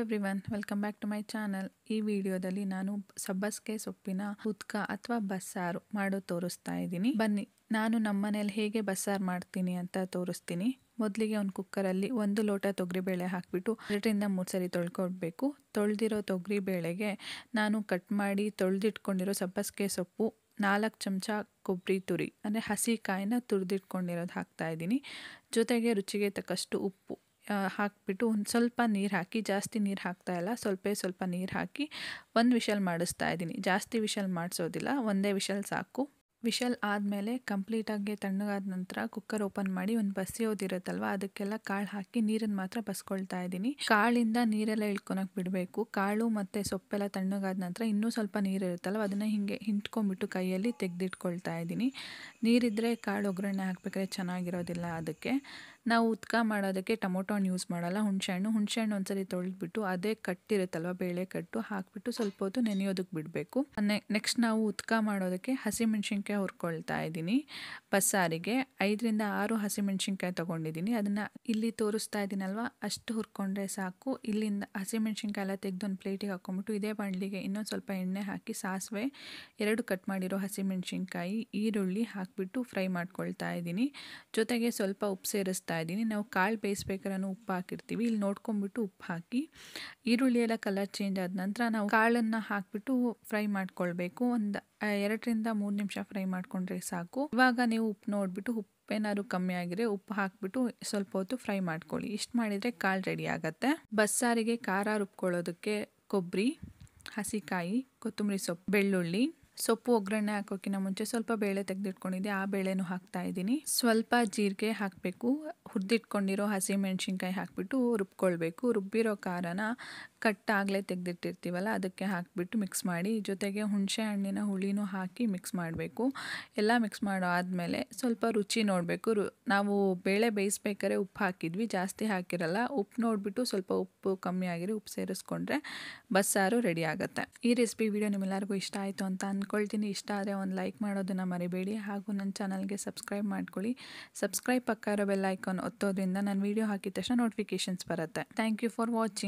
Everyone welcome back to my channel ಈ ವಿಡಿಯೋದಲ್ಲಿ ನಾನು ಸಬ್ಬಸಿಗೆ ಸೊಪ್ಪಿನ ಉತ್ಕ ಅಥವಾ ಬಸ್ಸಾರು ಮಾಡೋ ತೋರಿಸ್ತಾ ಇದ್ದೀನಿ. ಬನ್ನಿ, ನಾನು ನಮ್ಮನೇಲಿ ಹೇಗೆ ಬಸ್ಸಾರು ಮಾಡ್ತೀನಿ ಅಂತ ತೋರಿಸ್ತೀನಿ. ಮೊದಲಿಗೆ ಒಂದು ಕುಕ್ಕರಲ್ಲಿ ಒಂದು ಲೋಟ ತೊಗರಿಬೇಳೆ ಹಾಕಿಬಿಟ್ಟು ಎರಡರಿಂದ ಮೂರು ಸರಿ ತೊಳ್ಕೊಡ್ಬೇಕು. ತೊಳೆದಿರೋ ತೊಗರಿಬೇಳೆಗೆ ನಾನು ಕಟ್ ಮಾಡಿ ತೊಳೆದಿಟ್ಕೊಂಡಿರೋ ಸಬ್ಬಸಿಗೆ ಸೊಪ್ಪು, ನಾಲ್ಕು ಚಮಚ ಕೊಬ್ಬರಿ ತುರಿ, ಅಂದರೆ ಹಸಿ ಕಾಯಿನ ತುರಿದಿಟ್ಕೊಂಡಿರೋದು ಹಾಕ್ತಾ ಇದ್ದೀನಿ. ಜೊತೆಗೆ ರುಚಿಗೆ ತಕ್ಕಷ್ಟು ಉಪ್ಪು ಹಾಕಿಬಿಟ್ಟು ಒಂದು ಸ್ವಲ್ಪ ನೀರು ಹಾಕಿ, ಜಾಸ್ತಿ ನೀರು ಹಾಕ್ತಾ ಇಲ್ಲ, ಸ್ವಲ್ಪ ಸ್ವಲ್ಪ ನೀರು ಹಾಕಿ ಒಂದು ವಿಷಲ್ ಮಾಡಿಸ್ತಾ ಇದ್ದೀನಿ. ಜಾಸ್ತಿ ವಿಷಲ್ ಮಾಡಿಸೋದಿಲ್ಲ, ಒಂದೇ ವಿಷಲ್ ಸಾಕು. ವಿಷಲ್ ಆದಮೇಲೆ ಕಂಪ್ಲೀಟಾಗಿ ತಣ್ಣಗಾದ ನಂತರ ಕುಕ್ಕರ್ ಓಪನ್ ಮಾಡಿ ಒಂದು ಬಸಿಯೋದಿರುತ್ತಲ್ವ ಅದಕ್ಕೆಲ್ಲ ಕಾಳು ಹಾಕಿ ನೀರನ್ನು ಮಾತ್ರ ಬಸ್ಕೊಳ್ತಾ ಇದ್ದೀನಿ. ಕಾಳಿಂದ ನೀರೆಲ್ಲ ಇಳ್ಕೊಳಕ್ಕೆ ಬಿಡಬೇಕು. ಕಾಳು ಮತ್ತು ಸೊಪ್ಪೆಲ್ಲ ತಣ್ಣಗಾದ ನಂತರ ಇನ್ನೂ ಸ್ವಲ್ಪ ನೀರು ಇರುತ್ತಲ್ವ, ಅದನ್ನು ಹೀಗೆ ಹಿಂಟ್ಕೊಂಡ್ಬಿಟ್ಟು ಕೈಯಲ್ಲಿ ತೆಗೆದಿಟ್ಕೊಳ್ತಾ ಇದ್ದೀನಿ. ನೀರಿದ್ದರೆ ಕಾಳು ಒಗ್ಗರಣೆ ಹಾಕಬೇಕಾದ್ರೆ ಚೆನ್ನಾಗಿರೋದಿಲ್ಲ ಅದಕ್ಕೆ. ನಾವು ಉತ್ಕ ಮಾಡೋದಕ್ಕೆ ಟೊಮೊಟೊ ಹಣ್ಣು ಯೂಸ್ ಮಾಡಲ್ಲ, ಹುಣಸೆಹಣ್ಣು. ಹುಣಸೆಹಣ್ಣು ಒಂದ್ಸರಿ ತೊಳೆದ್ಬಿಟ್ಟು ಅದೇ ಕಟ್ಟಿರುತ್ತಲ್ವ, ಬೇಳೆ ಕಟ್ಟು ಹಾಕಿಬಿಟ್ಟು ಸ್ವಲ್ಪ ಹೊತ್ತು ನೆನೆಯೋದಕ್ಕೆ ಬಿಡಬೇಕು. ನೆಕ್ಸ್ಟ್ ನಾವು ಉತ್ಕ ಮಾಡೋದಕ್ಕೆ ಹಸಿಮೆಣ್ಸಿನ್ಕಾಯಿ ಹುರ್ಕೊಳ್ತಾ ಇದ್ದೀನಿ. ಬಸ್ಸಾರಿಗೆ ಐದರಿಂದ ಆರು ಹಸಿಮೆಣ್ಸಿನ್ಕಾಯಿ ತೊಗೊಂಡಿದ್ದೀನಿ. ಅದನ್ನು ಇಲ್ಲಿ ತೋರಿಸ್ತಾ ಇದ್ದೀನಲ್ವ, ಅಷ್ಟು ಹುರ್ಕೊಂಡ್ರೆ ಸಾಕು. ಇಲ್ಲಿಂದ ಹಸಿಮೆಣ್ಸಿನ್ಕಾಯಿ ಎಲ್ಲ ತೆಗೆದು ಒಂದು ಪ್ಲೇಟಿಗೆ ಹಾಕ್ಕೊಂಬಿಟ್ಟು ಇದೇ ಬಾಣಲಿಗೆ ಇನ್ನೊಂದು ಸ್ವಲ್ಪ ಎಣ್ಣೆ ಹಾಕಿ ಸಾಸಿವೆ, ಎರಡು ಕಟ್ ಮಾಡಿರೋ ಹಸಿಮೆಣ್ಸಿನ್ಕಾಯಿ, ಈರುಳ್ಳಿ ಹಾಕಿಬಿಟ್ಟು ಫ್ರೈ ಮಾಡ್ಕೊಳ್ತಾ ಇದ್ದೀನಿ. ಜೊತೆಗೆ ಸ್ವಲ್ಪ ಉಪ್ಪು ಸೇರಿಸ್ತಾ ಇದ್ದೀನಿ. ನಾವು ಕಾಳು ಬೇಯಿಸ್ಬೇಕಾದ್ರೂ ಉಪ್ಪು ಹಾಕಿರ್ತೀವಿ. ಇಲ್ಲಿ ನೋಡ್ಕೊಂಬಿಟ್ಟು ಉಪ್ಪು ಹಾಕಿ, ಈರುಳ್ಳಿ ಎಲ್ಲ ಕಲರ್ ಚೇಂಜ್ ಆದ ನಂತರ ನಾವು ಕಾಳನ್ನು ಹಾಕಿಬಿಟ್ಟು ಫ್ರೈ ಮಾಡ್ಕೊಳ್ಬೇಕು. ಒಂದು ಎರಡರಿಂದ ಮೂರು ನಿಮಿಷ ಫ್ರೈ ಮಾಡಿಕೊಂಡ್ರೆ ಸಾಕು. ಇವಾಗ ನೀವು ಉಪ್ಪು ನೋಡಿಬಿಟ್ಟು ಉಪ್ಪೇನಾದ್ರು ಕಮ್ಮಿ ಆಗಿದ್ರೆ ಉಪ್ಪು ಹಾಕಿಬಿಟ್ಟು ಸ್ವಲ್ಪ ಹೊತ್ತು ಫ್ರೈ ಮಾಡ್ಕೊಳ್ಳಿ. ಇಷ್ಟು ಮಾಡಿದರೆ ಕಾಳು ರೆಡಿ ಆಗುತ್ತೆ. ಬಸ್ಸಾರಿಗೆ ಖಾರ ರುಬ್ಕೊಳ್ಳೋದಕ್ಕೆ ಕೊಬ್ಬರಿ, ಹಸಿಕಾಯಿ, ಕೊತ್ತಂಬರಿ ಸೊಪ್ಪು, ಬೆಳ್ಳುಳ್ಳಿ ಸೊಪ್ಪು ಒಗ್ಗರಣೆ ಹಾಕೋಕ್ಕಿಂತ ಮುಂಚೆ ಸ್ವಲ್ಪ ಬೇಳೆ ತೆಗೆದಿಟ್ಕೊಂಡಿದ್ದೆ, ಆ ಬೇಳೆನೂ ಹಾಕ್ತಾ ಇದ್ದೀನಿ. ಸ್ವಲ್ಪ ಜೀರಿಗೆ ಹಾಕಬೇಕು, ಹುರಿದಿಟ್ಕೊಂಡಿರೋ ಹಸಿ ಮೆಣಸಿನ್ಕಾಯಿ ಹಾಕಿಬಿಟ್ಟು ರುಬ್ಕೊಳ್ಬೇಕು. ರುಬ್ಬಿರೋ ಖಾರನ ಆಗಲೇ ತೆಗೆದಿಟ್ಟಿರ್ತೀವಲ್ಲ, ಅದಕ್ಕೆ ಹಾಕಿಬಿಟ್ಟು ಮಿಕ್ಸ್ ಮಾಡಿ, ಜೊತೆಗೆ ಹುಣಸೆ ಹಣ್ಣಿನ ಹುಳಿನೂ ಹಾಕಿ ಮಿಕ್ಸ್ ಮಾಡಬೇಕು. ಎಲ್ಲ ಮಿಕ್ಸ್ ಮಾಡೋ ಆದಮೇಲೆ ಸ್ವಲ್ಪ ರುಚಿ ನೋಡಬೇಕು. ರು, ನಾವು ಬೇಳೆ ಬೇಯಿಸ್ಬೇಕಾದ್ರೆ ಉಪ್ಪು ಹಾಕಿದ್ವಿ, ಜಾಸ್ತಿ ಹಾಕಿರಲ್ಲ. ಉಪ್ಪು ನೋಡಿಬಿಟ್ಟು ಸ್ವಲ್ಪ ಉಪ್ಪು ಕಮ್ಮಿ ಆಗಿರಿ ಉಪ್ಪು ಸೇರಿಸ್ಕೊಂಡ್ರೆ ಬಸ್ಸಾರು ರೆಡಿ ಆಗುತ್ತೆ. ಈ ರೆಸಿಪಿ ವಿಡಿಯೋ ನಿಮ್ಮೆಲ್ಲರಿಗೂ ಇಷ್ಟ ಆಯಿತು ಅಂತ ಅಂದ್ಕೊಳ್ತೀನಿ. ಇಷ್ಟ ಆದರೆ ಒಂದು ಲೈಕ್ ಮಾಡೋದನ್ನು ಮರಿಬೇಡಿ. ಹಾಗೂ ನನ್ನ ಚಾನಲ್ಗೆ ಸಬ್ಸ್ಕ್ರೈಬ್ ಮಾಡ್ಕೊಳ್ಳಿ. ಸಬ್ಸ್ಕ್ರೈಬ್ ಪಕ್ಕ ಇರೋ ಬೆಲ್ ಐಕಾನ್ ಒತ್ತೋದ್ರಿಂದ ನಾನು ವೀಡಿಯೋ ಹಾಕಿದ ತಕ್ಷಣ ನೋಟಿಫಿಕೇಶನ್ಸ್ ಬರುತ್ತೆ. Thank you for watching